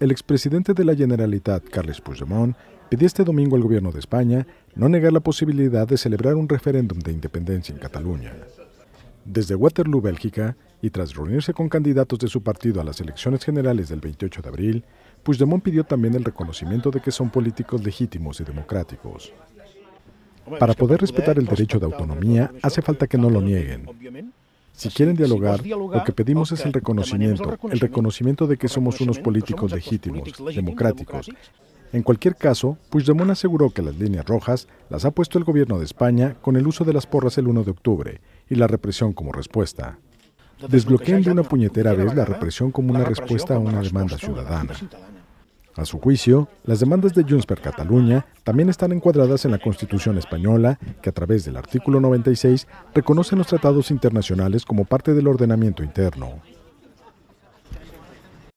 el expresidente de la Generalitat, Carles Puigdemont, pidió este domingo al gobierno de España no negar la posibilidad de celebrar un referéndum de independencia en Cataluña. Desde Waterloo, Bélgica, y tras reunirse con candidatos de su partido a las elecciones generales del 28 de abril, Puigdemont pidió también el reconocimiento de que son políticos legítimos y democráticos. Para poder respetar el derecho de autonomía, hace falta que no lo nieguen. Si quieren dialogar, lo que pedimos es el reconocimiento, el reconocimiento de que somos unos políticos legítimos, democráticos. En cualquier caso, Puigdemont aseguró que las líneas rojas las ha puesto el gobierno de España con el uso de las porras el 1 de octubre y la represión como respuesta. Desbloqueen de una puñetera vez la represión como una respuesta a una demanda ciudadana. A su juicio, las demandas de Junts per Cataluña también están encuadradas en la Constitución española, que a través del artículo 96 reconoce los tratados internacionales como parte del ordenamiento interno.